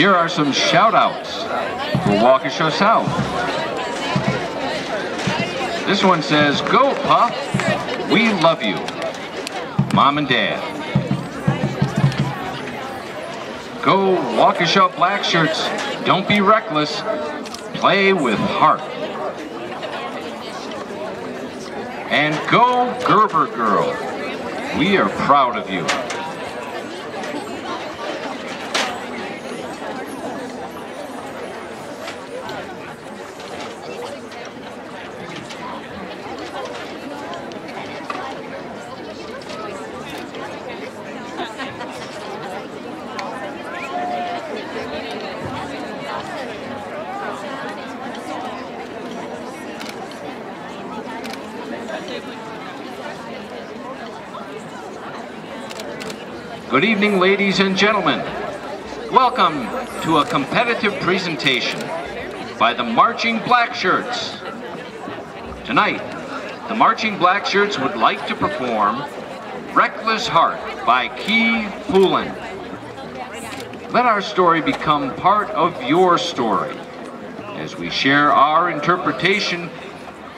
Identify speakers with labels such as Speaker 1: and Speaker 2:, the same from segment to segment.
Speaker 1: Here are some shout outs for Waukesha South. This one says, Go Puff, we love you. Mom and Dad. Go Waukesha Black Shirts, don't be reckless, play with heart. And go Gerber Girl, we are proud of you. Good evening, ladies and gentlemen. Welcome to a competitive presentation by the Marching Black Shirts. Tonight, the Marching Black Shirts would like to perform Reckless Heart by Key Poulin. Let our story become part of your story as we share our interpretation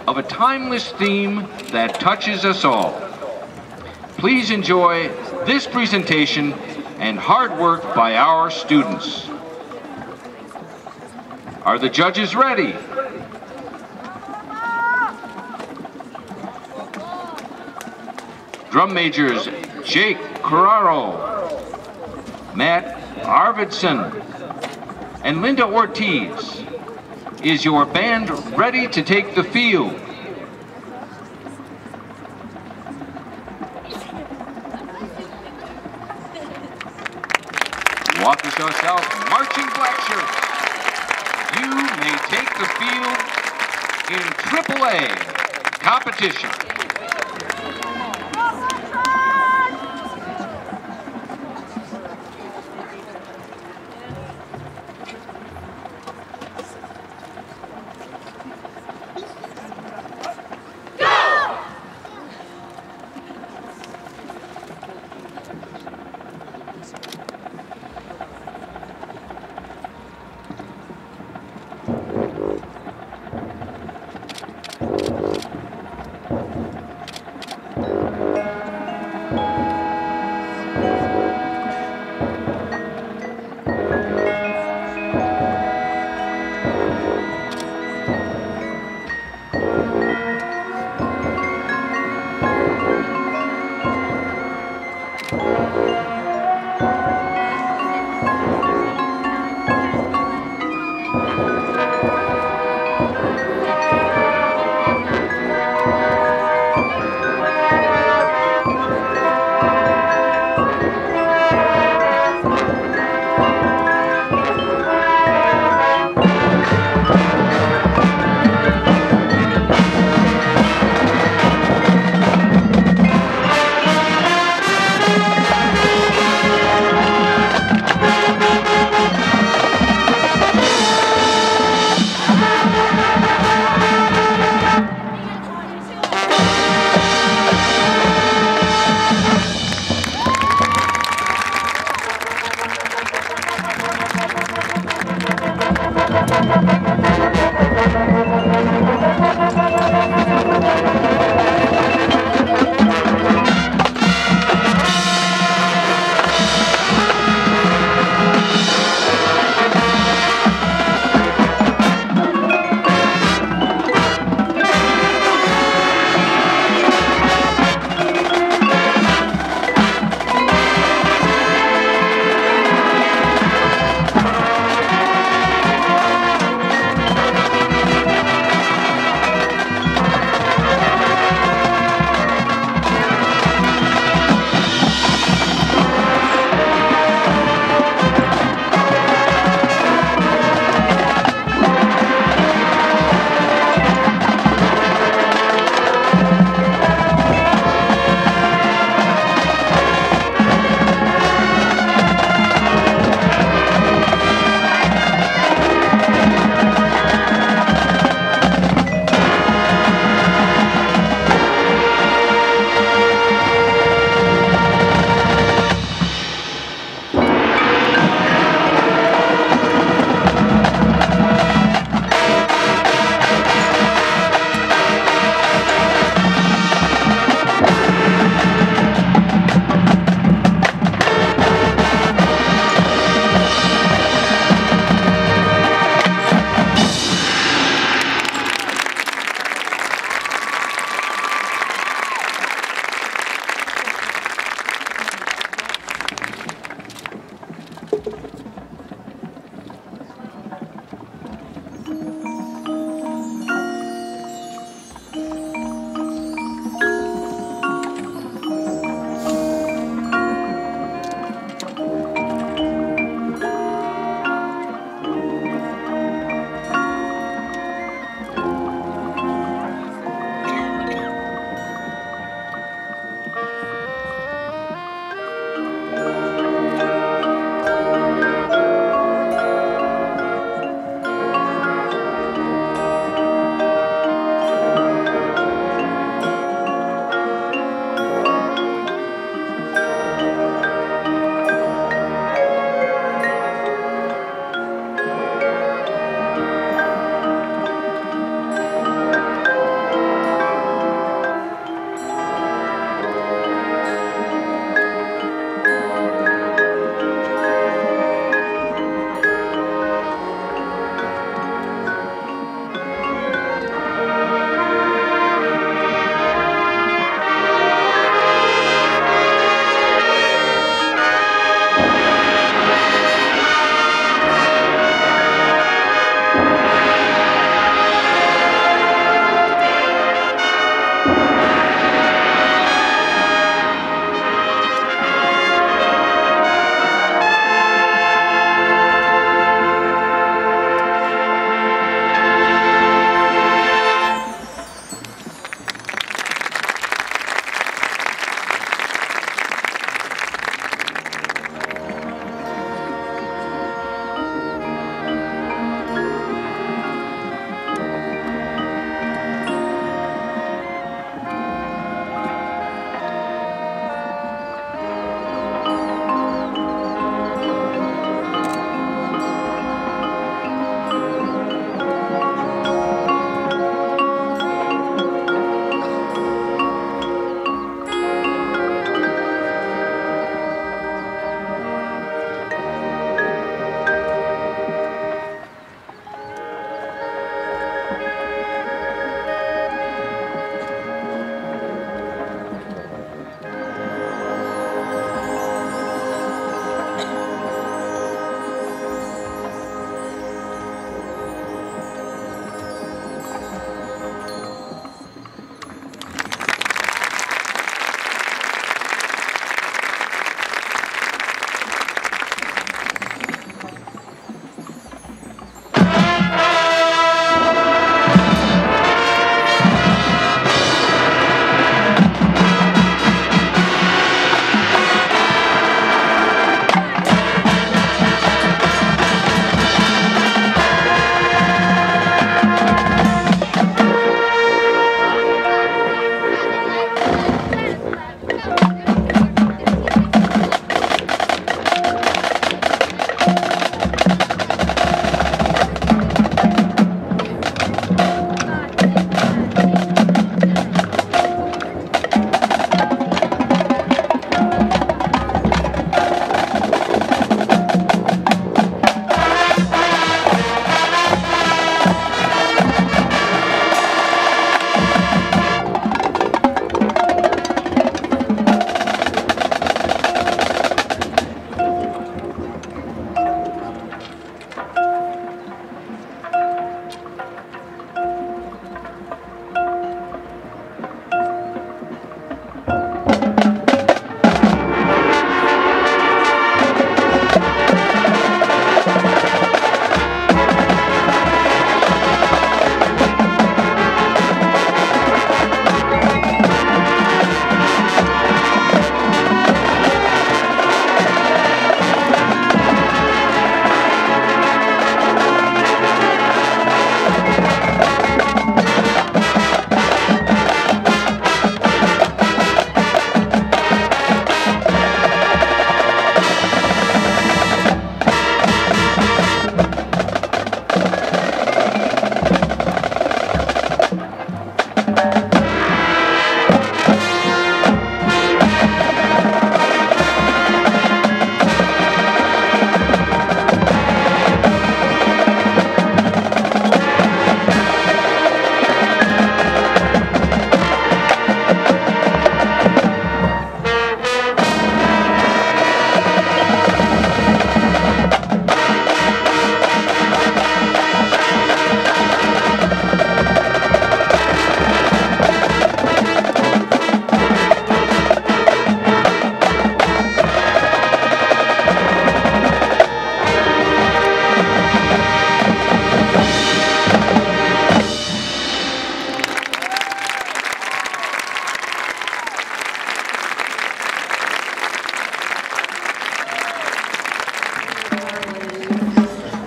Speaker 1: of a timeless theme that touches us all. Please enjoy this presentation and hard work by our students. Are the judges ready? Drum majors Jake Carraro, Matt Arvidsson, and Linda Ortiz. Is your band ready to take the field? Waukesha South Marching Black Shirts. You may take the field in AAA competition.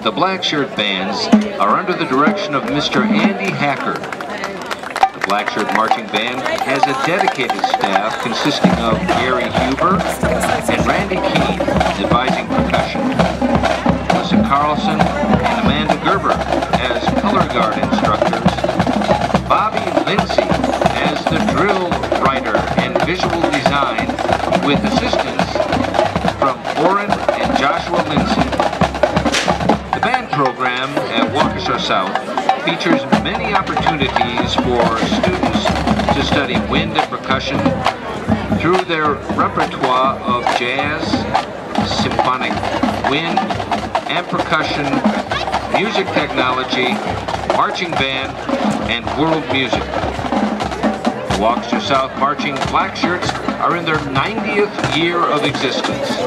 Speaker 1: The Black Shirt Bands are under the direction of Mr. Andy Hacker. The Black Shirt Marching Band has a dedicated staff consisting of Gary Huber and Randy Keene advising percussion, Melissa Carlson and Amanda Gerber as color guard instructors, Bobby Lindsay as the drill writer and visual design with assistance South features many opportunities for students to study wind and percussion through their repertoire of jazz, symphonic, wind, and percussion, music technology, marching band, and world music. The Waukesha South Marching Black Shirts are in their 90th year of existence.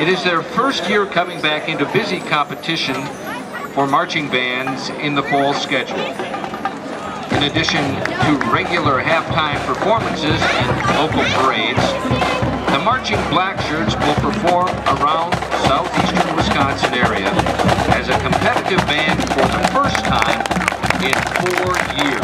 Speaker 1: It is their first year coming back into busy competition for marching bands in the fall schedule. In addition to regular halftime performances and local parades, the Marching Black Shirts will perform around southeastern Wisconsin area as a competitive band for the first time in four years.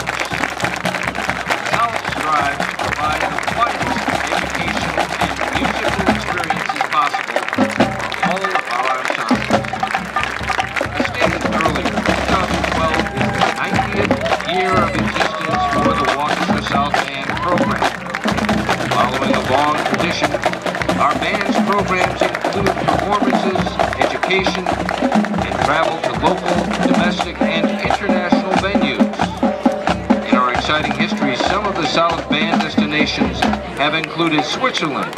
Speaker 1: Our band's programs include performances, education, and travel to local, domestic, and international venues. In our exciting history, some of the solid Band destinations have included Switzerland,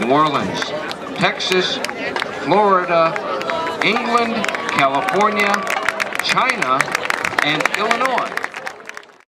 Speaker 1: New Orleans, Texas, Florida, England, California, China, and Illinois.